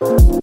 Bye.